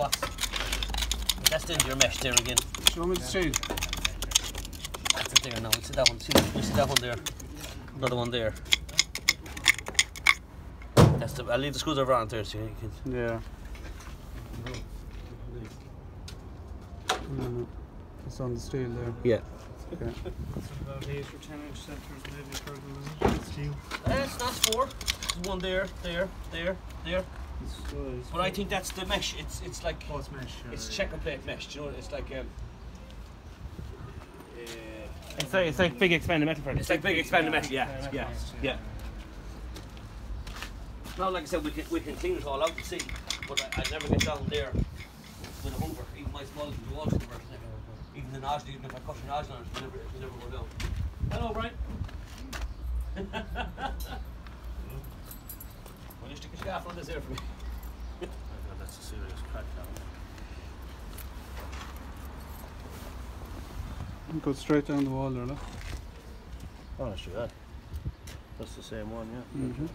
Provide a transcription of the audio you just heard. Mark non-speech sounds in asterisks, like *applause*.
spots. That's the your mesh there again. Show me the steel. That's it there now. You see that one? See, you see that one there? Another one there. That's the. I'll leave the screwdriver on there so you can. Yeah. Mm, It's on the steel there. Yeah. Okay. About eight or ten inch centers maybe for the steel. Uh, it's not four. There's one there, there, there, there. But I think that's the mesh. It's it's like Oh, it's mesh. yeah, it's yeah. checker plate mesh. Do you know? It's like um. Uh, It's like, it's like big expanded metal for it's like big expanded mesh. Yeah, Yeah, yeah, yeah. yeah. Now, like I said, we can we can clean it all out and see, but I, I'd never get down there with a hoover. Even my small little wall hoover, even the nozzle, even if I cut the nozzle on it, it'll never, it'll never go down. Hello, Brian. *laughs* Will you stick a scarf on this here for me? oh God, That's a serious crack Go straight down the wall there, look. Oh, that's true. That. That's the same one, yeah. Mm-hmm.